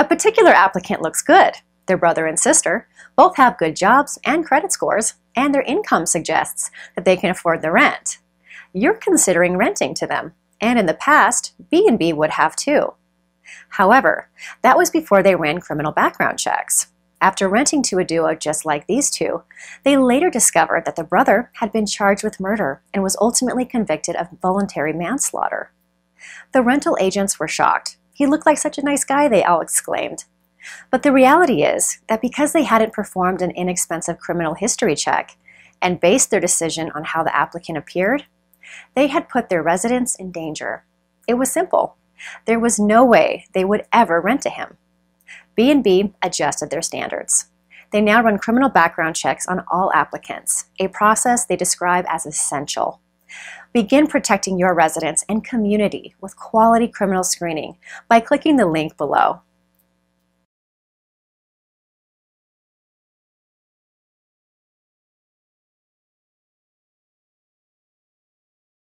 A particular applicant looks good. Their brother and sister both have good jobs and credit scores, and their income suggests that they can afford the rent. You're considering renting to them, and in the past, B&B would have too. However, that was before they ran criminal background checks. After renting to a duo just like these two, they later discovered that the brother had been charged with murder and was ultimately convicted of voluntary manslaughter. The rental agents were shocked. He looked like such a nice guy, they all exclaimed. But the reality is that because they hadn't performed an inexpensive criminal history check and based their decision on how the applicant appeared, they had put their residents in danger. It was simple. There was no way they would ever rent to him. B&B adjusted their standards. They now run criminal background checks on all applicants, a process they describe as essential. Begin protecting your residents and community with quality criminal screening by clicking the link below.